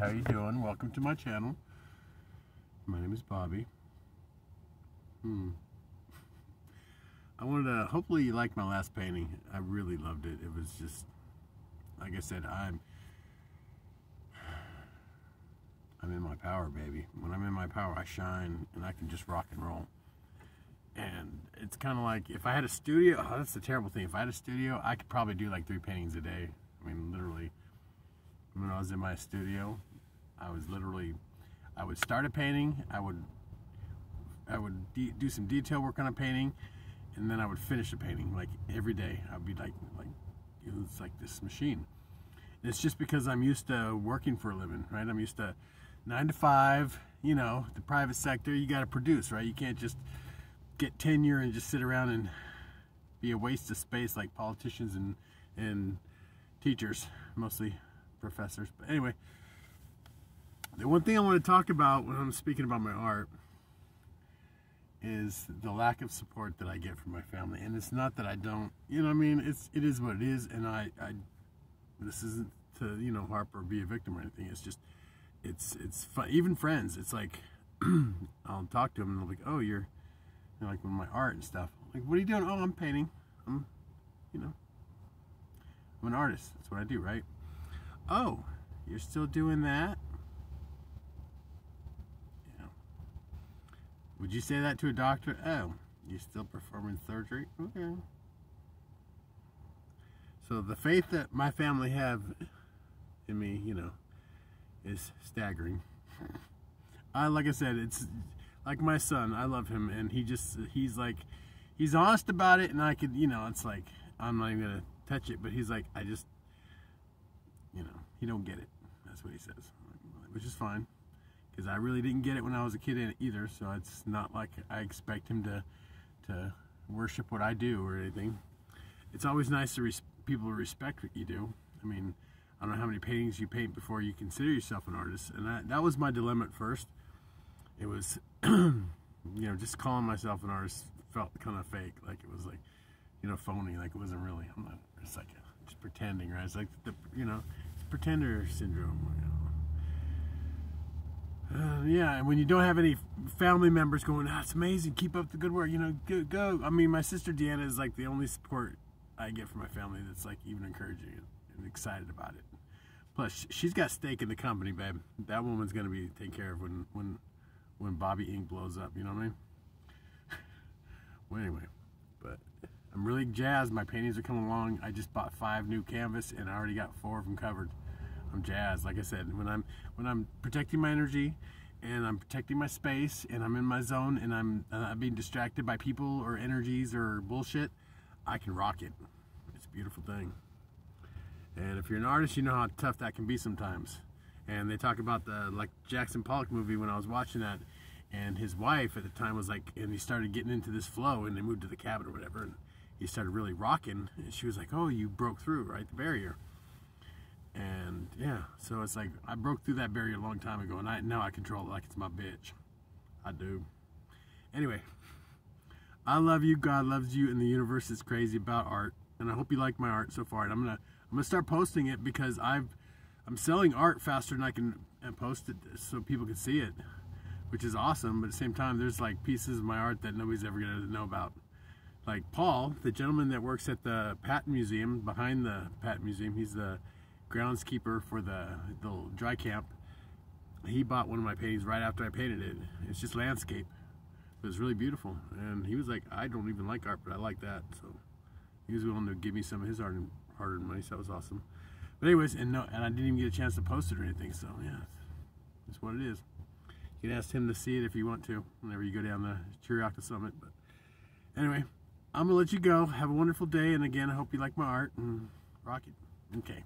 how you doing? Welcome to my channel. My name is Bobby. Hmm. I wanted to, hopefully you liked my last painting. I really loved it. It was just, like I said, I'm, I'm in my power, baby. When I'm in my power, I shine and I can just rock and roll. And it's kind of like, if I had a studio, oh, that's the terrible thing. If I had a studio, I could probably do like three paintings a day. I mean, literally when I was in my studio. I was literally, I would start a painting, I would, I would do some detail work on a painting, and then I would finish a painting like every day. I'd be like, like it was like this machine. And it's just because I'm used to working for a living, right? I'm used to nine to five. You know, the private sector, you got to produce, right? You can't just get tenure and just sit around and be a waste of space like politicians and and teachers mostly professors. But anyway, the one thing I want to talk about when I'm speaking about my art is the lack of support that I get from my family. And it's not that I don't, you know I mean? It's, it is what it is. And I, I, this isn't to, you know, harp or be a victim or anything. It's just, it's, it's fun. Even friends, it's like, I'll talk to them and they'll be like, oh, you're, you know, like with my art and stuff. Like, what are you doing? Oh, I'm painting. I'm, you know, I'm an artist. That's what I do, right? Oh, you're still doing that? Yeah. Would you say that to a doctor? Oh, you're still performing surgery? Okay. So the faith that my family have in me, you know, is staggering. I like I said, it's like my son. I love him, and he just he's like he's honest about it, and I could, you know, it's like I'm not even gonna touch it, but he's like I just you don't get it. That's what he says, which is fine. Because I really didn't get it when I was a kid either, so it's not like I expect him to, to worship what I do or anything. It's always nice to people respect what you do. I mean, I don't know how many paintings you paint before you consider yourself an artist, and that, that was my dilemma at first. It was, you know, just calling myself an artist felt kind of fake, like it was like, you know, phony, like it wasn't really. I'm not. It's like just pretending, right? It's like the, you know, pretender syndrome. Uh, yeah, and when you don't have any family members going, that's amazing, keep up the good work, you know, go, go. I mean, my sister Deanna is like the only support I get from my family that's like even encouraging and excited about it. Plus, she's got stake in the company, babe. That woman's gonna be taken care of when when when Bobby Ink blows up. You know what I mean? well, anyway, but I'm really jazzed. My paintings are coming along. I just bought five new canvas and I already got four of them covered. I'm jazzed. Like I said, when I'm when I'm protecting my energy and I'm protecting my space and I'm in my zone and I'm uh, being distracted by people or energies or bullshit, I can rock it. It's a beautiful thing. And if you're an artist, you know how tough that can be sometimes. And they talk about the like Jackson Pollock movie when I was watching that, and his wife at the time was like, and he started getting into this flow, and they moved to the cabin or whatever. And, he started really rocking and she was like oh you broke through right the barrier. And yeah so it's like I broke through that barrier a long time ago and I now I control it like it's my bitch. I do. Anyway I love you God loves you and the universe is crazy about art and I hope you like my art so far and I'm gonna I'm gonna start posting it because I've I'm selling art faster than I can post it so people can see it which is awesome but at the same time there's like pieces of my art that nobody's ever gonna know about like Paul, the gentleman that works at the Patton Museum, behind the Patton Museum, he's the groundskeeper for the, the dry camp. He bought one of my paintings right after I painted it. It's just landscape. It was really beautiful. And he was like, I don't even like art, but I like that. So he was willing to give me some of his hard-earned money, so that was awesome. But anyways, and no, and I didn't even get a chance to post it or anything, so yeah, that's what it is. You can ask him to see it if you want to, whenever you go down the Chiriaco Summit. But anyway, I'm going to let you go. Have a wonderful day. And again, I hope you like my art and rock it. Okay.